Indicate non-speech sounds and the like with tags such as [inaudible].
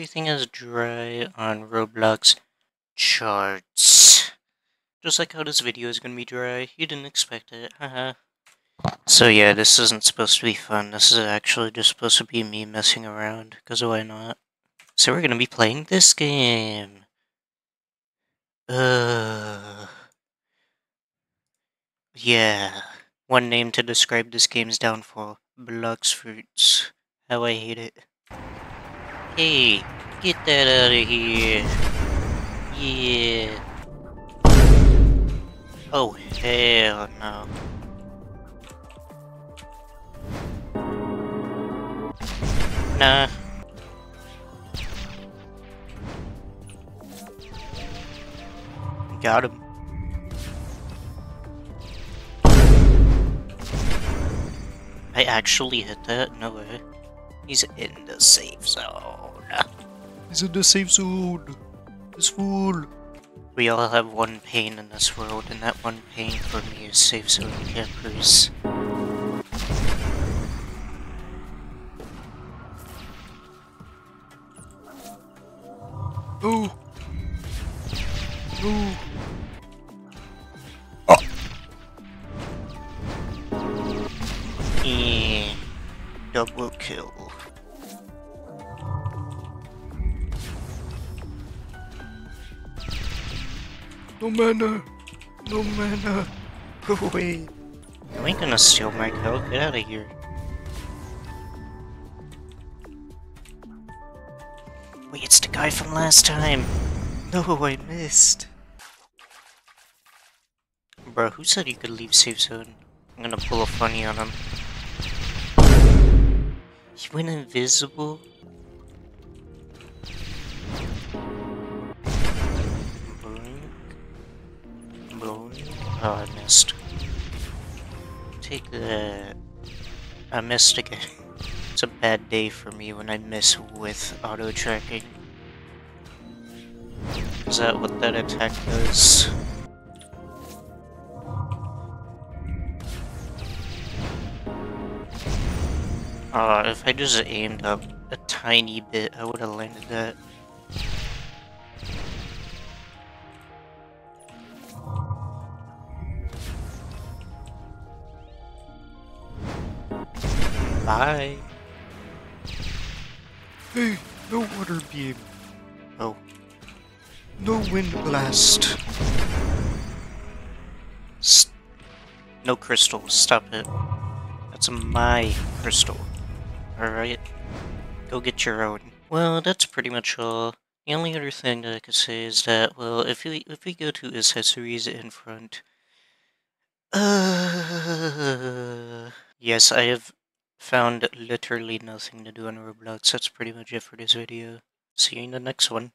everything is dry on Roblox charts. Just like how this video is gonna be dry. You didn't expect it, haha. so yeah, this isn't supposed to be fun. This is actually just supposed to be me messing around, because why not? So we're gonna be playing this game. Uh... Yeah. One name to describe this game's downfall. Blox Fruits. How I hate it. Hey, get that out of here. Yeah. Oh, hell no. Nah. Got him. I actually hit that? No way. He's in the safe zone. He's in the safe zone. This fool. We all have one pain in this world, and that one pain for me is safe zone campers. Oh. No. Eh, double kill. No mana. No mana. [laughs] Away. You ain't gonna steal my kill. Get out of here. Wait, it's the guy from last time. No, I missed. Bro, who said you could leave safe zone? I'm gonna pull a funny on him. He went invisible? Blink. Blink. Oh, I missed. Take that. I missed again. [laughs] It's a bad day for me when I miss with auto tracking. Is that what that attack does? Uh, if I just aimed up a tiny bit, I would have landed that. Bye. Hey, no water beam. Oh, No wind blast. st no crystal. Stop it. That's my crystal. Alright? Go get your own. Well, that's pretty much all. The only other thing that I could say is that, well, if we if we go to accessories in front, uh, yes, I have found literally nothing to do on Roblox. That's pretty much it for this video. See you in the next one.